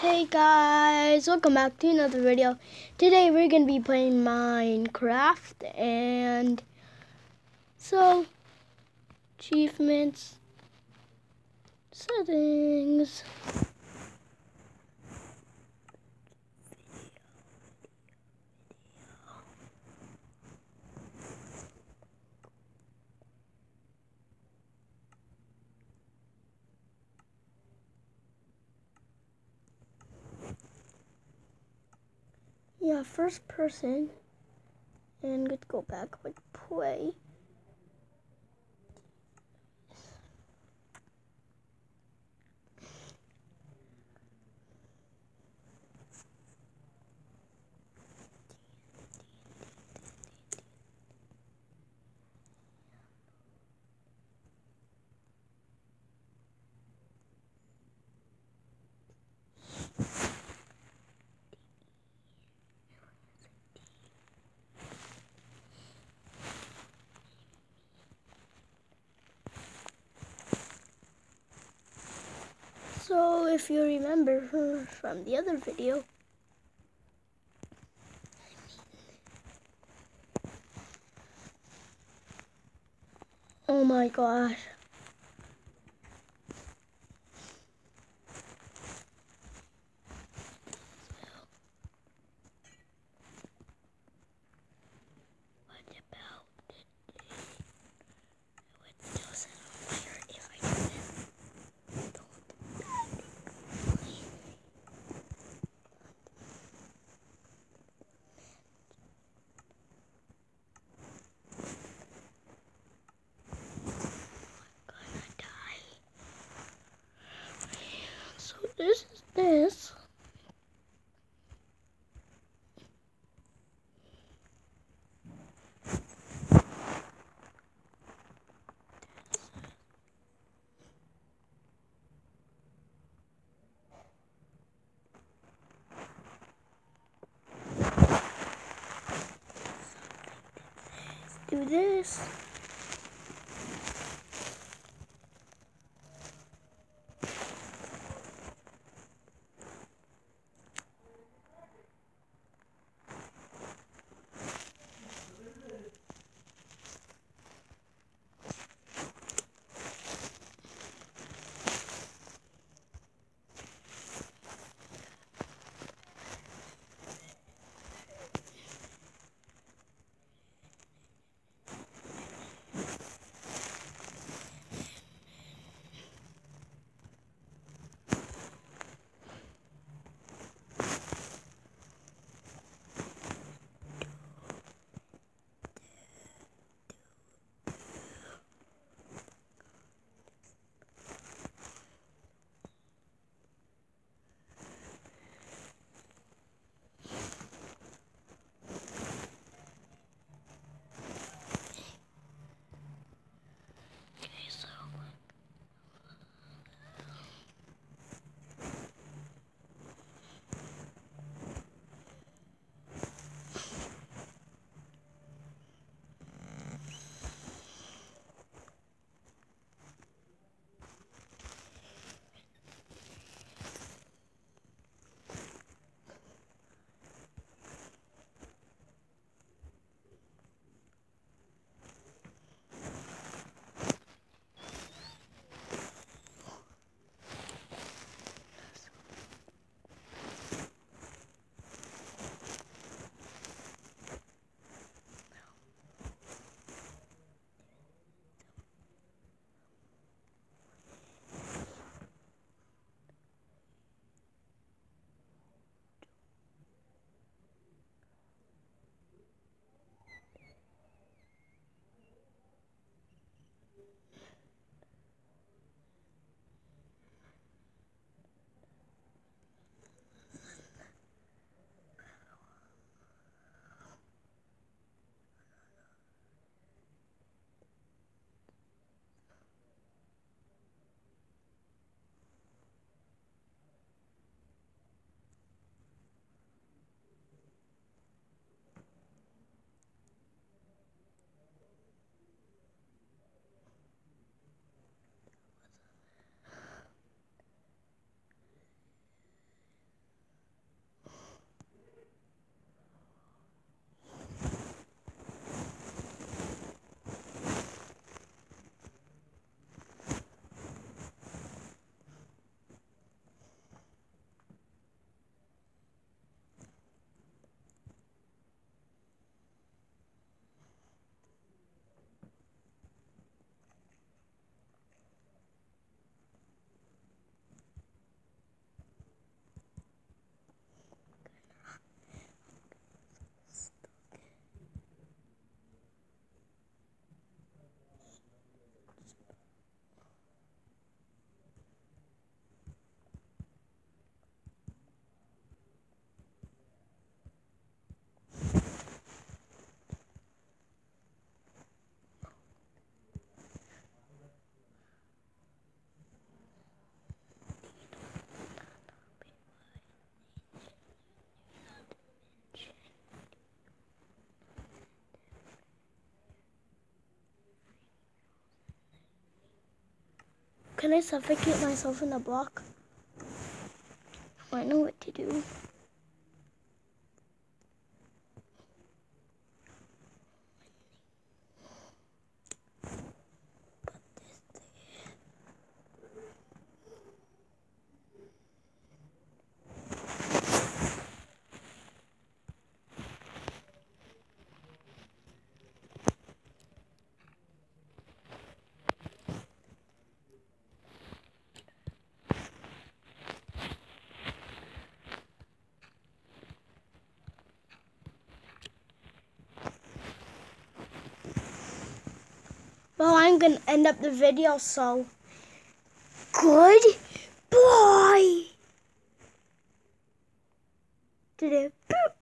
Hey guys, welcome back to another video. Today we're going to be playing Minecraft and so achievements settings yeah, first person. And let's go back, like play. So if you remember from the other video, oh my gosh. What about today? I would still set on fire if I didn't. gonna die. So this is this. do this. Can I suffocate myself in a block? I know what to do. Well, I'm going to end up the video, so good boy.